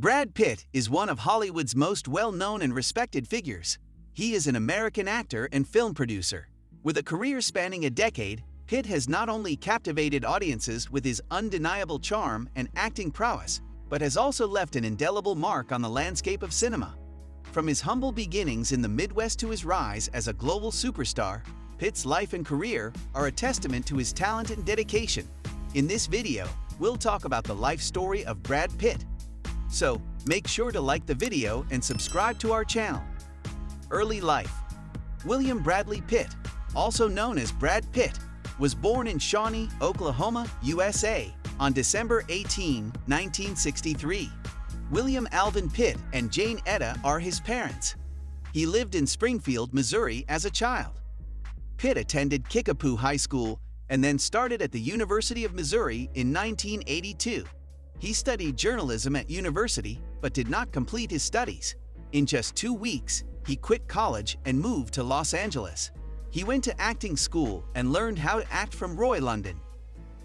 Brad Pitt is one of Hollywood's most well-known and respected figures. He is an American actor and film producer. With a career spanning a decade, Pitt has not only captivated audiences with his undeniable charm and acting prowess, but has also left an indelible mark on the landscape of cinema. From his humble beginnings in the Midwest to his rise as a global superstar, Pitt's life and career are a testament to his talent and dedication. In this video, we'll talk about the life story of Brad Pitt. So, make sure to like the video and subscribe to our channel. Early life William Bradley Pitt, also known as Brad Pitt, was born in Shawnee, Oklahoma, USA on December 18, 1963. William Alvin Pitt and Jane Etta are his parents. He lived in Springfield, Missouri as a child. Pitt attended Kickapoo High School and then started at the University of Missouri in 1982. He studied journalism at university but did not complete his studies. In just two weeks, he quit college and moved to Los Angeles. He went to acting school and learned how to act from Roy London.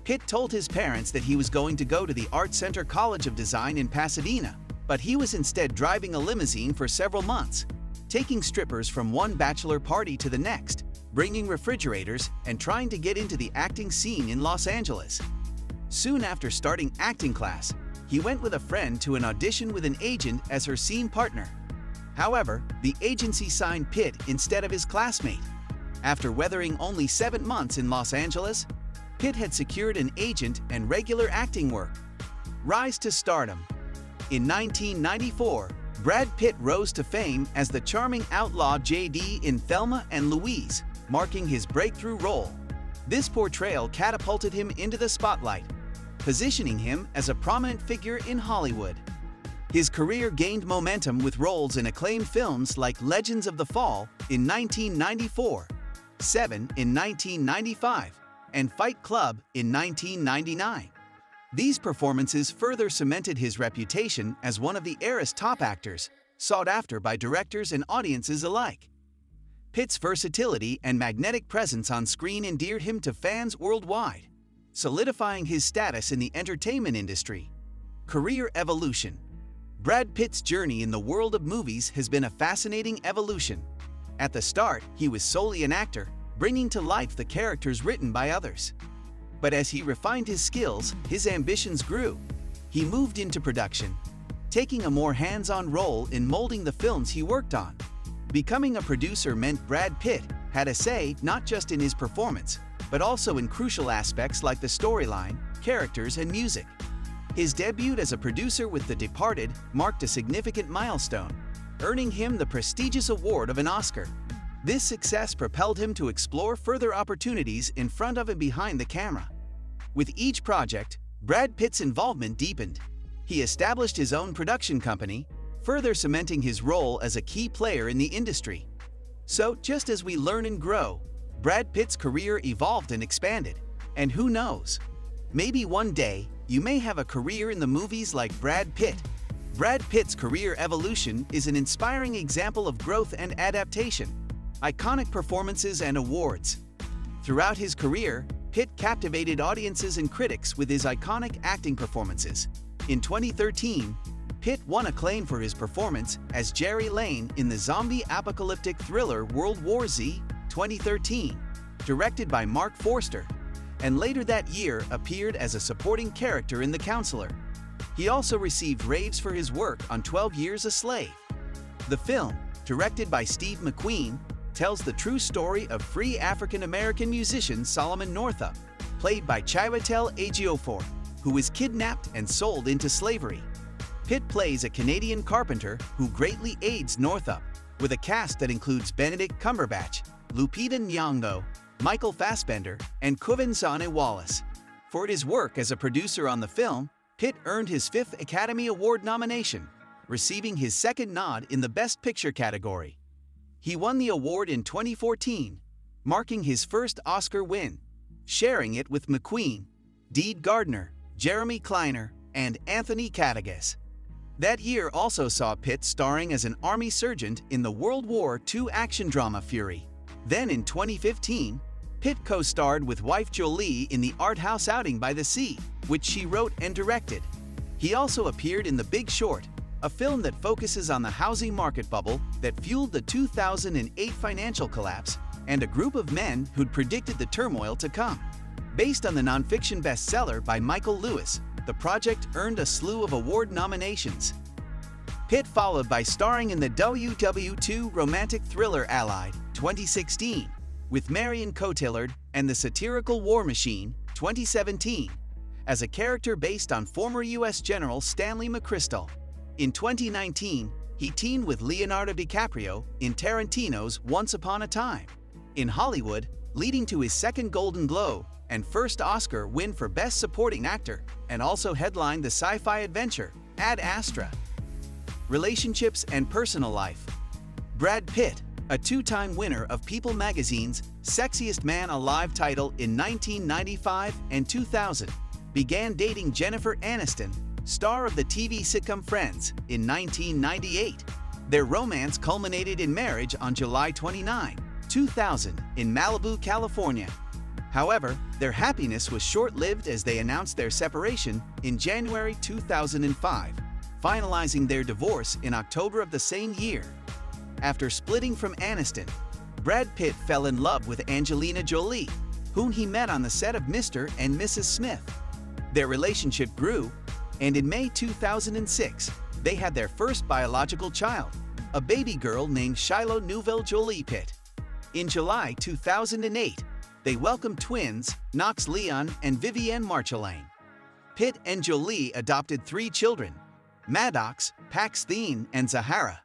Pitt told his parents that he was going to go to the Art Center College of Design in Pasadena, but he was instead driving a limousine for several months, taking strippers from one bachelor party to the next, bringing refrigerators, and trying to get into the acting scene in Los Angeles. Soon after starting acting class, he went with a friend to an audition with an agent as her scene partner. However, the agency signed Pitt instead of his classmate. After weathering only seven months in Los Angeles, Pitt had secured an agent and regular acting work. Rise to stardom. In 1994, Brad Pitt rose to fame as the charming outlaw JD in Thelma and Louise, marking his breakthrough role. This portrayal catapulted him into the spotlight, positioning him as a prominent figure in Hollywood. His career gained momentum with roles in acclaimed films like Legends of the Fall in 1994, Seven in 1995, and Fight Club in 1999. These performances further cemented his reputation as one of the era's top actors, sought after by directors and audiences alike. Pitt's versatility and magnetic presence on screen endeared him to fans worldwide, solidifying his status in the entertainment industry. Career Evolution Brad Pitt's journey in the world of movies has been a fascinating evolution. At the start, he was solely an actor, bringing to life the characters written by others. But as he refined his skills, his ambitions grew. He moved into production, taking a more hands-on role in molding the films he worked on. Becoming a producer meant Brad Pitt had a say not just in his performance, but also in crucial aspects like the storyline, characters, and music. His debut as a producer with The Departed marked a significant milestone, earning him the prestigious award of an Oscar. This success propelled him to explore further opportunities in front of and behind the camera. With each project, Brad Pitt's involvement deepened. He established his own production company, further cementing his role as a key player in the industry. So, just as we learn and grow, Brad Pitt's career evolved and expanded. And who knows? Maybe one day, you may have a career in the movies like Brad Pitt. Brad Pitt's career evolution is an inspiring example of growth and adaptation iconic performances and awards. Throughout his career, Pitt captivated audiences and critics with his iconic acting performances. In 2013, Pitt won acclaim for his performance as Gerry Lane in the zombie apocalyptic thriller World War Z 2013, directed by Marc Forster, and later that year appeared as a supporting character in The Counselor. He also received raves for his work on 12 Years a Slave. The film, directed by Steve McQueen, tells the true story of free African-American musician Solomon Northup, played by Chiwetel Ejiofor, who was kidnapped and sold into slavery. Pitt plays a Canadian carpenter who greatly aids Northup, with a cast that includes Benedict Cumberbatch, Lupita Nyong'o, Michael Fassbender, and Quvenzhané Wallace. For his work as a producer on the film, Pitt earned his fifth Academy Award nomination, receiving his second nod in the Best Picture category. He won the award in 2014, marking his first Oscar win, sharing it with McQueen, Dede Gardner, Jeremy Kleiner, and Anthony Katagas. That year also saw Pitt starring as an Army sergeant in the World War II action drama Fury. Then in 2015, Pitt co-starred with wife Jolie in the art house Outing by the Sea, which she wrote and directed. He also appeared in The Big Short, a film that focuses on the housing market bubble that fueled the 2008 financial collapse and a group of men who'd predicted the turmoil to come. Based on the nonfiction bestseller by Michael Lewis, the project earned a slew of award nominations. Pitt followed by starring in the WW2 romantic thriller Allied 2016 with Marion Cotillard and the satirical War Machine 2017 as a character based on former U.S. General Stanley McChrystal. In 2019, he teamed with Leonardo DiCaprio in Tarantino's Once Upon a Time in Hollywood, leading to his second Golden Globe and first Oscar win for Best Supporting Actor, and also headlined the sci-fi adventure Ad Astra. Relationships and Personal Life Brad Pitt, a two-time winner of People magazine's Sexiest Man Alive title in 1995 and 2000, began dating Jennifer Aniston, star of the TV sitcom Friends, in 1998. Their romance culminated in marriage on July 29, 2000 in Malibu, California. However, their happiness was short-lived as they announced their separation in January 2005, finalizing their divorce in October of the same year. After splitting from Aniston, Brad Pitt fell in love with Angelina Jolie, whom he met on the set of Mr. and Mrs. Smith. Their relationship grew, and in May 2006, they had their first biological child, a baby girl named Shiloh Nouvelle Jolie Pitt. In July 2008, they welcomed twins Knox Leon and Vivienne Marcheline. Pitt and Jolie adopted three children, Maddox, Pax Paxthene, and Zahara.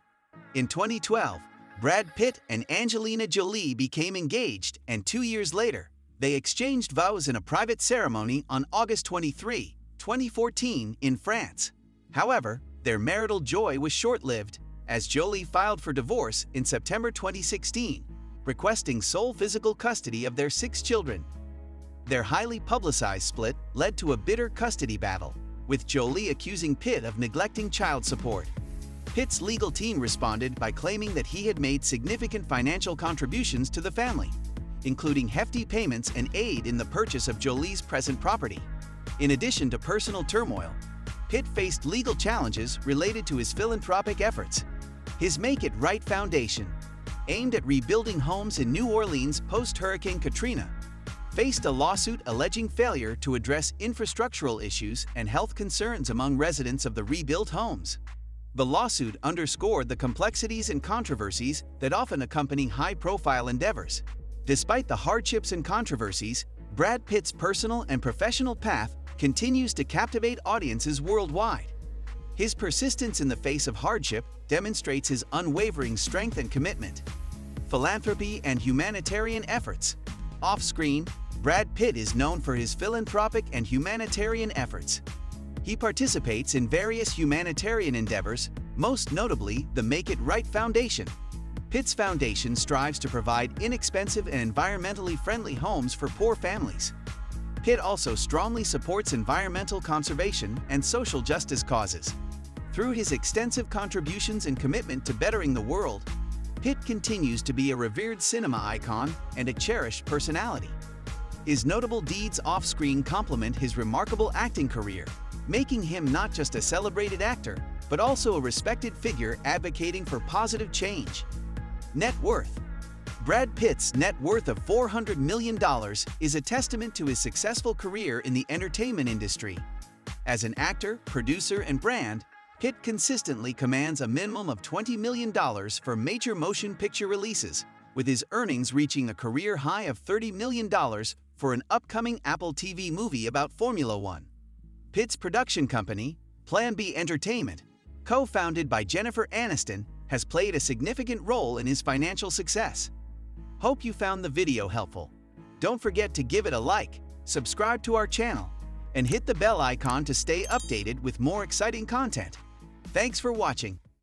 In 2012, Brad Pitt and Angelina Jolie became engaged, and two years later, they exchanged vows in a private ceremony on August 23, 2014, in France. However, their marital joy was short-lived, as Jolie filed for divorce in September 2016 requesting sole physical custody of their six children. Their highly publicized split led to a bitter custody battle, with Jolie accusing Pitt of neglecting child support. Pitt's legal team responded by claiming that he had made significant financial contributions to the family, including hefty payments and aid in the purchase of Jolie's present property. In addition to personal turmoil, Pitt faced legal challenges related to his philanthropic efforts. His Make It Right Foundation aimed at rebuilding homes in New Orleans post-Hurricane Katrina, faced a lawsuit alleging failure to address infrastructural issues and health concerns among residents of the rebuilt homes. The lawsuit underscored the complexities and controversies that often accompany high-profile endeavors. Despite the hardships and controversies, Brad Pitt's personal and professional path continues to captivate audiences worldwide. His persistence in the face of hardship demonstrates his unwavering strength and commitment. Philanthropy and humanitarian efforts. Off-screen, Brad Pitt is known for his philanthropic and humanitarian efforts. He participates in various humanitarian endeavors, most notably the Make It Right Foundation. Pitt's foundation strives to provide inexpensive and environmentally friendly homes for poor families. Pitt also strongly supports environmental conservation and social justice causes. Through his extensive contributions and commitment to bettering the world, Pitt continues to be a revered cinema icon and a cherished personality. His notable deeds off-screen complement his remarkable acting career, making him not just a celebrated actor, but also a respected figure advocating for positive change. Net worth Brad Pitt's net worth of $400 million is a testament to his successful career in the entertainment industry. As an actor, producer, and brand, Pitt consistently commands a minimum of $20 million for major motion picture releases, with his earnings reaching a career high of $30 million for an upcoming Apple TV movie about Formula One. Pitt's production company, Plan B Entertainment, co-founded by Jennifer Aniston, has played a significant role in his financial success. Hope you found the video helpful. Don't forget to give it a like, subscribe to our channel, and hit the bell icon to stay updated with more exciting content. Thanks for watching.